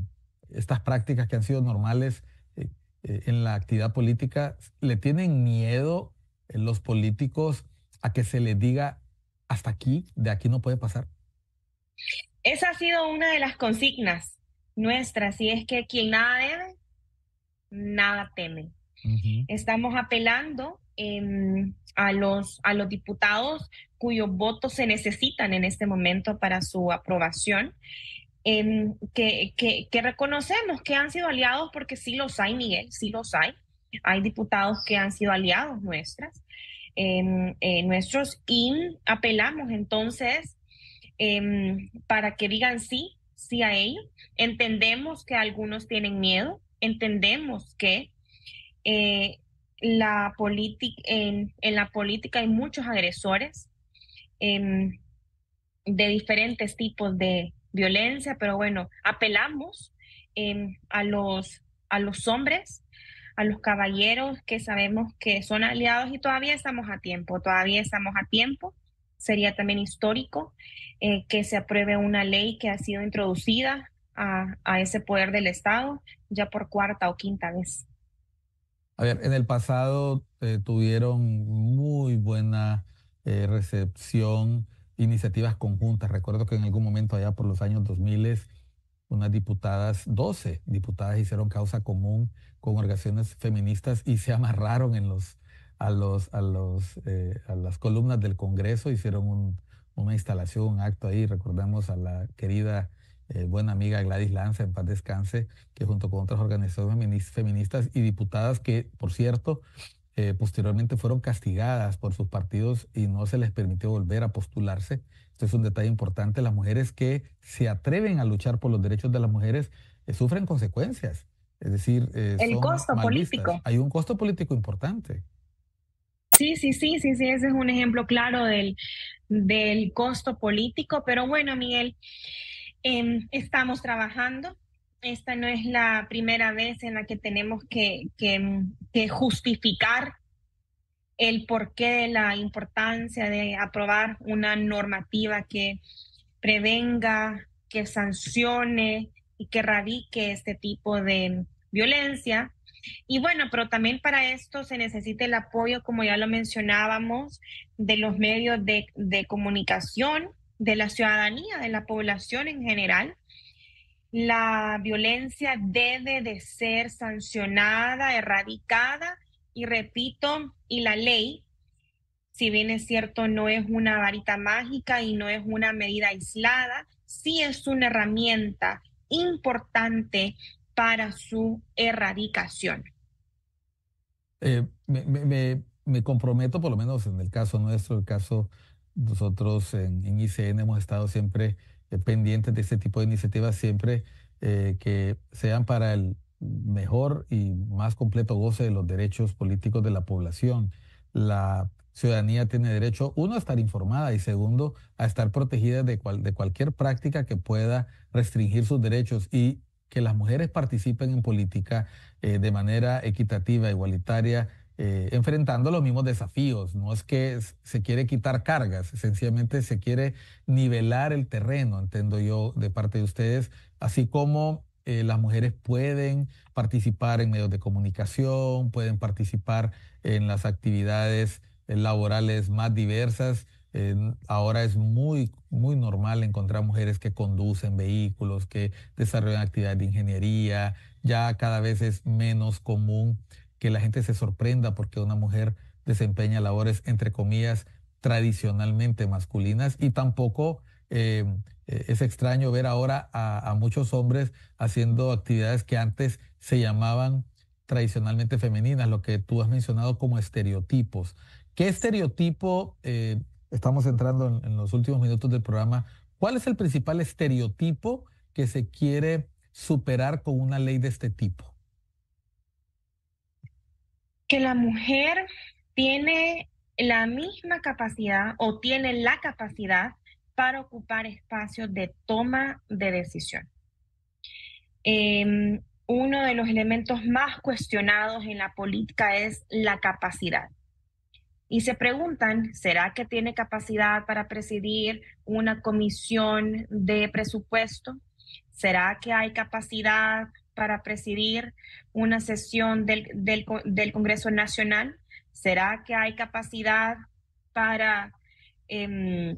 estas prácticas que han sido normales eh, eh, en la actividad política, ¿le tienen miedo los políticos a que se les diga hasta aquí, de aquí no puede pasar? Esa ha sido una de las consignas nuestras, y es que quien nada debe, nada teme. Estamos apelando em, a, los, a los diputados cuyos votos se necesitan en este momento para su aprobación Em, que, reconocemos que han sido aliados, porque sí los hay, Miguel, sí los hay. Hay diputados que han sido aliados nuestras, em, eh, nuestros, y apelamos entonces em, para que digan sí, sí a ello. Entendemos que algunos tienen miedo, entendemos que eh, la en, la política hay muchos agresores de diferentes tipos de, violencia, pero bueno, apelamos em, a, los, a los hombres, a los caballeros que sabemos que son aliados y todavía estamos a tiempo, todavía estamos a tiempo. Sería también histórico eh, que se apruebe una ley que ha sido introducida a, a ese poder del Estado ya por cuarta o quinta vez. A ver, en el pasado eh, tuvieron muy buena eh, recepción iniciativas conjuntas. Recuerdo que en algún momento allá por los años 2000 unas diputadas, 12 diputadas hicieron causa común con organizaciones feministas y se amarraron en los, a, los, a, los, eh, a las columnas del Congreso, hicieron una instalación, un acto ahí. Recordamos a la querida eh, buena amiga Gladys Lanza, en paz descanse, que junto con otras organizaciones feministas y diputadas que, por cierto, eh, posteriormente fueron castigadas por sus partidos y no se les permitió volver a postularse. Esto es un detalle importante. Las mujeres que se atreven a luchar por los derechos de las mujeres eh, sufren consecuencias. Es decir, el costo político. Hay un costo político importante. Sí, sí, sí, sí, sí, ese es un ejemplo claro del, del costo político. Pero bueno, Miguel, em, estamos trabajando. Esta no es la primera vez en la que tenemos que, justificar el porqué de la importancia de aprobar una normativa que prevenga, que sancione y que radique este tipo de violencia. Y bueno, pero también para esto se necesita el apoyo, como ya lo mencionábamos, de los medios de, de comunicación, de la ciudadanía, de la población en general. La violencia debe de ser sancionada, erradicada y repito, y la ley, si bien es cierto, no es una varita mágica y no es una medida aislada, sí es una herramienta importante para su erradicación. Eh, me, comprometo, por lo menos en el caso nuestro, el caso nosotros en, ICN hemos estado siempre pendientes de este tipo de iniciativas, siempre eh, que sean para el mejor y más completo goce de los derechos políticos de la población. La ciudadanía tiene derecho, uno, a estar informada y segundo, a estar protegida de, de cualquier práctica que pueda restringir sus derechos. Y que las mujeres participen en política eh, de manera equitativa, igualitaria, eh, enfrentando los mismos desafíos. No es que se quiere quitar cargas, sencillamente se quiere nivelar el terreno, entiendo yo, de parte de ustedes, así como eh, las mujeres pueden participar en medios de comunicación, pueden participar en las actividades laborales más diversas ahora es muy, muy normal encontrar mujeres que conducen vehículos, que desarrollan actividades de ingeniería. Ya cada vez es menos común que la gente se sorprenda porque una mujer desempeña labores, entre comillas, tradicionalmente masculinas y tampoco eh, es extraño ver ahora a, muchos hombres haciendo actividades que antes se llamaban tradicionalmente femeninas, lo que tú has mencionado como estereotipos. ¿Qué estereotipo eh, estamos entrando en, los últimos minutos del programa, ¿cuál es el principal estereotipo que se quiere superar con una ley de este tipo? Que la mujer tiene la misma capacidad o tiene la capacidad para ocupar espacios de toma de decisión. Em, uno de los elementos más cuestionados en la política es la capacidad y se preguntan, ¿será que tiene capacidad para presidir una comisión de presupuesto? ¿Será que hay capacidad para presidir una sesión del, Congreso Nacional? ¿Será que hay capacidad para em,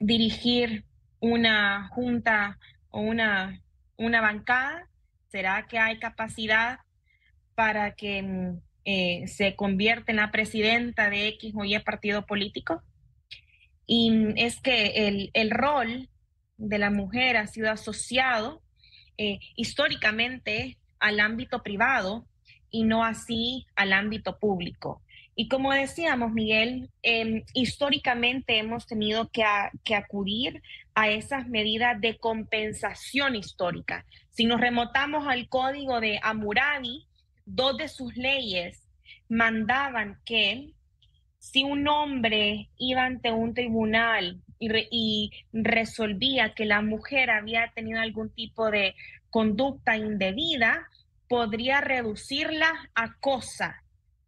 dirigir una junta o una, una bancada? ¿Será que hay capacidad para que em, eh, se convierte en la presidenta de X o Y partido político. Y es que el, el rol de la mujer ha sido asociado eh, históricamente al ámbito privado y no así al ámbito público. Y como decíamos, Miguel, em, históricamente hemos tenido que, acudir a esas medidas de compensación histórica. Si nos remotamos al código de Hammurabi, dos de sus leyes mandaban que si un hombre iba ante un tribunal y, resolvía que la mujer había tenido algún tipo de conducta indebida, podría reducirla a cosa.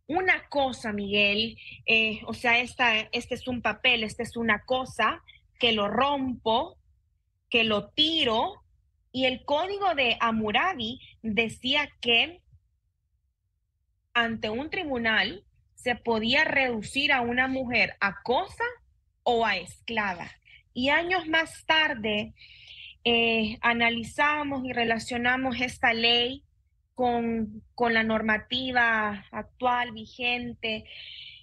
Una cosa, Miguel, eh, o sea, esta, este es un papel, esta es una cosa que lo rompo, que lo tiro, y el código de Amurabi decía que ante un tribunal se podía reducir a una mujer a cosa o a esclava. Y años más tarde eh, analizamos y relacionamos esta ley con, la normativa actual vigente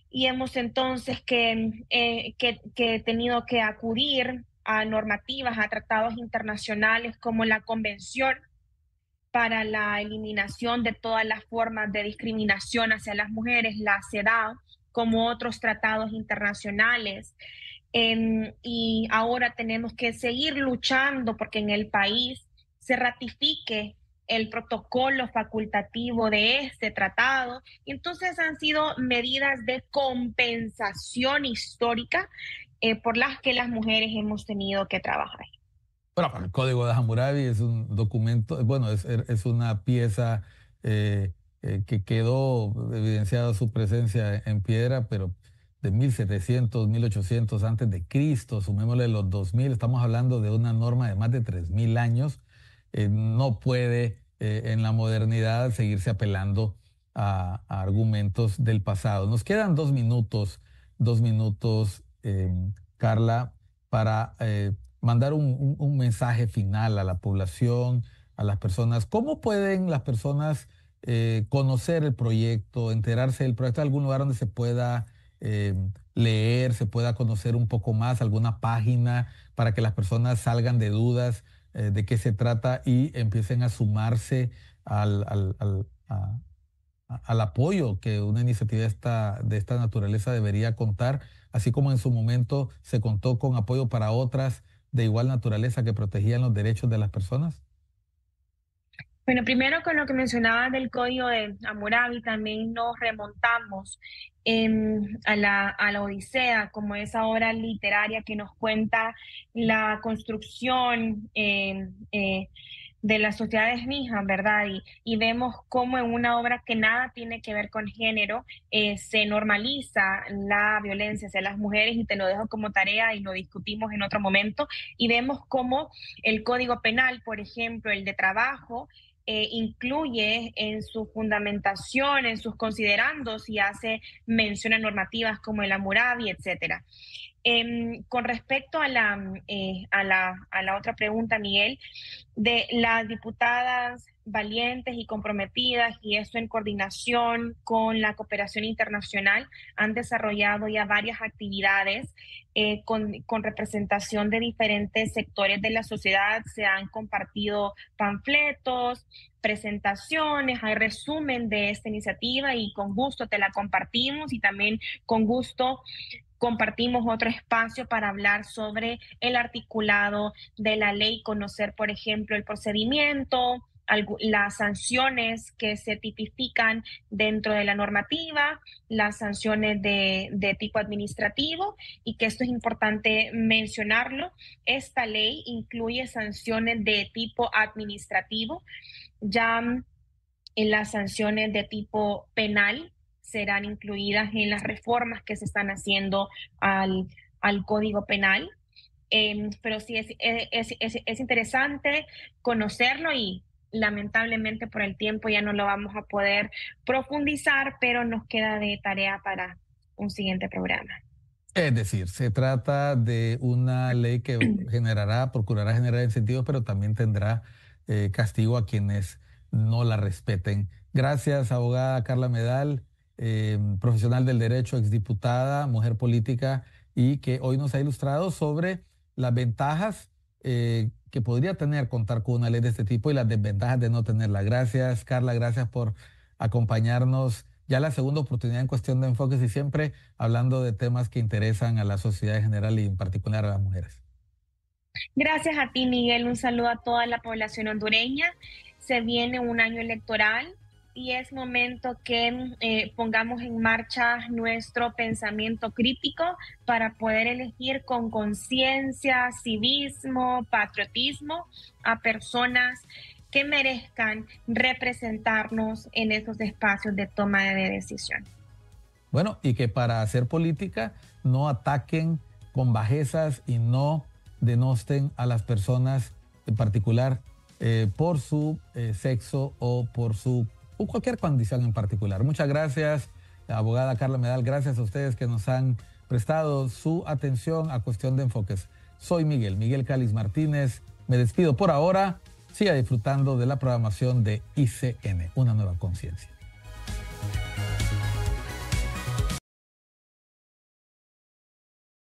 y hemos entonces eh, que, que tenido que acudir a normativas, a tratados internacionales como la Convención para la eliminación de todas las formas de discriminación hacia las mujeres, la CEDAW, como otros tratados internacionales. Em, y ahora tenemos que seguir luchando porque en el país se ratifique el protocolo facultativo de este tratado. Y entonces han sido medidas de compensación histórica eh, por las que las mujeres hemos tenido que trabajar. Bueno, el Código de Hammurabi es un documento, bueno, es, es una pieza eh, eh, que quedó evidenciada su presencia en piedra, pero de 1700, 1800 antes de Cristo, sumémosle los 2000, estamos hablando de una norma de más de 3000 años eh, no puede eh, en la modernidad seguirse apelando a, argumentos del pasado. Nos quedan dos minutos, dos minutos, em, Carla, para eh, mandar un, mensaje final a la población, a las personas. ¿Cómo pueden las personas conocer el proyecto, enterarse del proyecto, algún lugar donde se pueda em, leer, se pueda conocer un poco más, alguna página para que las personas salgan de dudas eh, de qué se trata y empiecen a sumarse al, al, apoyo que una iniciativa esta, de esta naturaleza debería contar, así como en su momento se contó con apoyo para otras de igual naturaleza que protegían los derechos de las personas? Bueno, primero con lo que mencionaba del código de Hammurabi, también nos remontamos a, la, a la Odisea, como esa obra literaria que nos cuenta la construcción em, eh, de las sociedades mismas, ¿verdad? Y, y, vemos cómo en una obra que nada tiene que ver con género eh, se normaliza la violencia hacia las mujeres y te lo dejo como tarea y lo discutimos en otro momento. Y vemos cómo el Código Penal, por ejemplo, el de trabajo, eh, incluye en su fundamentación, en sus considerandos y hace mención a normativas como el Amurabi, etcétera. Em, con respecto a la, eh, a, la, a la otra pregunta, Miguel, de las diputadas valientes y comprometidas y eso en coordinación con la cooperación internacional han desarrollado ya varias actividades eh, con, con, representación de diferentes sectores de la sociedad. Se han compartido panfletos, presentaciones, hay resumen de esta iniciativa y con gusto te la compartimos y también con gusto compartimos otro espacio para hablar sobre el articulado de la ley, conocer, por ejemplo, el procedimiento, las sanciones que se tipifican dentro de la normativa, las sanciones de, tipo administrativo y que esto es importante mencionarlo. Esta ley incluye sanciones de tipo administrativo. Ya en las sanciones de tipo penal serán incluidas en las reformas que se están haciendo al, Código Penal. Em, pero sí es, es, es interesante conocerlo y lamentablemente por el tiempo ya no lo vamos a poder profundizar, pero nos queda de tarea para un siguiente programa. Es decir, se trata de una ley que generará, procurará generar incentivos, pero también tendrá eh, castigo a quienes no la respeten. Gracias, abogada Carla Medal, eh, profesional del derecho, exdiputada, mujer política, y que hoy nos ha ilustrado sobre las ventajas eh, que podría tener contar con una ley de este tipo y las desventajas de no tenerla. Gracias, Carla, gracias por acompañarnos. Ya la segunda oportunidad en cuestión de enfoques y siempre hablando de temas que interesan a la sociedad en general y en particular a las mujeres. Gracias a ti, Miguel. Un saludo a toda la población hondureña. Se viene un año electoral y es momento que eh, pongamos en marcha nuestro pensamiento crítico para poder elegir con conciencia, civismo, patriotismo a personas que merezcan representarnos en esos espacios de toma de decisión. Bueno, y que para hacer política no ataquen con bajezas y no denosten a las personas en particular eh, por su eh, sexo o por su o cualquier condición en particular. Muchas gracias, abogada Carla Medal. Gracias a ustedes que nos han prestado su atención a cuestión de enfoques. Soy Miguel, Miguel Cáliz Martínez. Me despido por ahora. Siga disfrutando de la programación de ICN, una nueva conciencia.